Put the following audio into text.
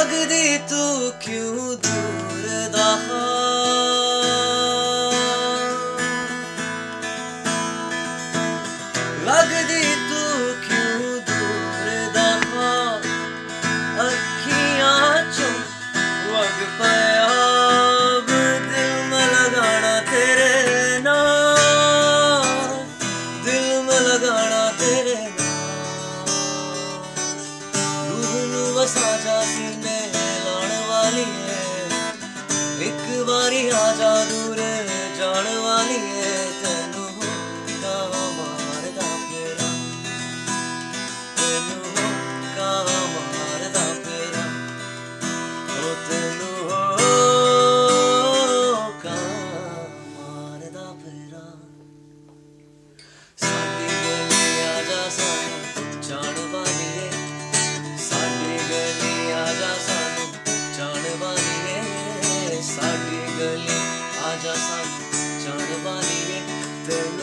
Acredito que o duro da ਲੱਗਦੀ ਤੂੰ ਕਿਉਂ ਦੂਰ ਦਾ ਹਾਲ ਅੱਖੀਆਂ ਚੋਂ ਵਗ ਪਿਆ ਦਿਲ ਮੈਂ ਲਗਾਣਾ ਤੇਰੇ ਨਾਲ ਦਿਲ ਮੈਂ ਲਗਾਣਾ ਤੇਰੇ ਨਾਲ ਰੂਹ ਨੂੰ ਵਸਾ ਜਾ ਸੀਨੇ ਲਾਣ ਵਾਲੀ ਹੈ ਇੱਕ ਵਾਰੀ ਆ ਜਾ ਦੂਰ ਜਾਣ ਵਾਲੀ ਹੈ just like Johnny Bonnie, yeah.